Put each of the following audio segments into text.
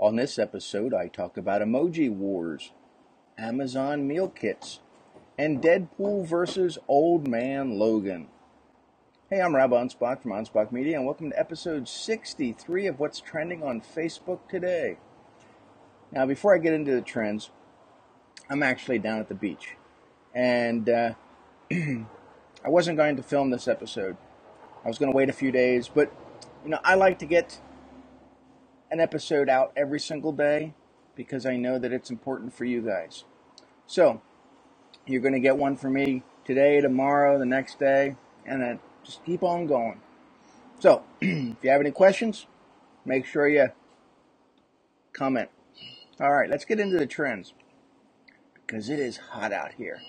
On this episode, I talk about emoji wars, Amazon meal kits, and Deadpool versus Old Man Logan. Hey, I'm Rob Anspach from Anspach Media, and welcome to episode 63 of What's Trending on Facebook today. Now, before I get into the trends, I'm actually down at the beach, and uh, I wasn't going to film this episode. I was going to wait a few days, but you know, I like to get an episode out every single day because I know that it's important for you guys. So, you're going to get one for me today, tomorrow, the next day, and then just keep on going. So, if you have any questions, make sure you comment. All right, let's get into the trends because it is hot out here.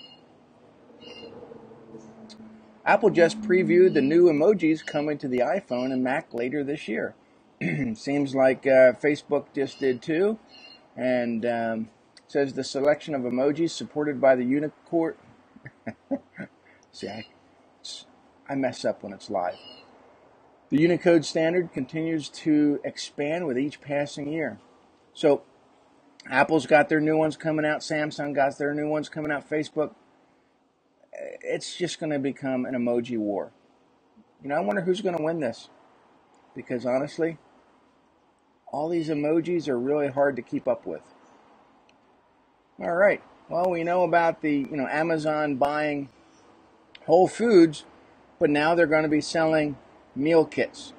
Apple just previewed the new emojis coming to the iPhone and Mac later this year. Seems like uh, Facebook just did too, and um, says the selection of emojis supported by the Unicode. See, I, I mess up when it's live. The Unicode standard continues to expand with each passing year. So, Apple's got their new ones coming out, Samsung got their new ones coming out, Facebook. It's just going to become an emoji war. You know, I wonder who's going to win this. Because honestly, all these emojis are really hard to keep up with. All right. Well, we know about the, you know, Amazon buying Whole Foods, but now they're going to be selling meal kits.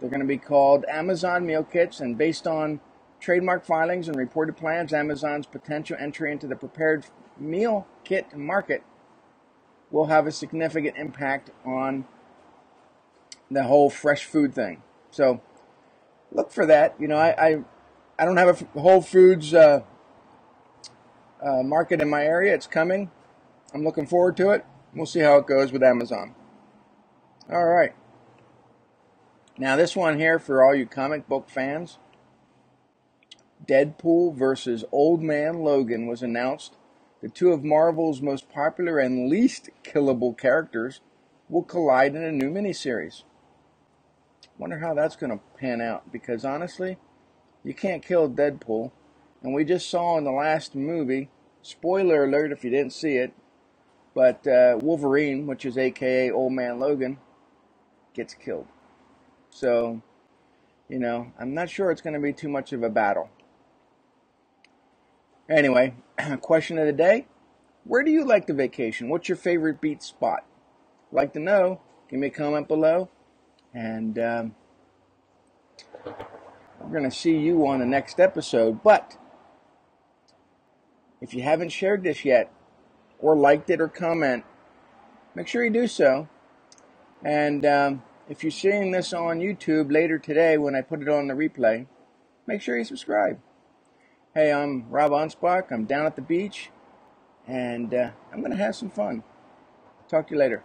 They're going to be called Amazon meal kits and based on trademark filings and reported plans, Amazon's potential entry into the prepared meal kit market will have a significant impact on the whole fresh food thing. So, look for that. You know, I I, I don't have a Whole Foods uh, uh, market in my area. It's coming. I'm looking forward to it. We'll see how it goes with Amazon. All right. Now this one here for all you comic book fans. Deadpool versus Old Man Logan was announced. The two of Marvel's most popular and least killable characters will collide in a new miniseries. Wonder how that's going to pan out because honestly, you can't kill Deadpool. And we just saw in the last movie, spoiler alert if you didn't see it, but uh, Wolverine, which is AKA Old Man Logan, gets killed. So, you know, I'm not sure it's going to be too much of a battle. Anyway, question of the day Where do you like to vacation? What's your favorite beach spot? Like to know? Give me a comment below. And um, we're going to see you on the next episode. But if you haven't shared this yet, or liked it or comment, make sure you do so. And um, if you're seeing this on YouTube later today when I put it on the replay, make sure you subscribe. Hey, I'm Rob Anspach. I'm down at the beach, and uh, I'm going to have some fun. Talk to you later.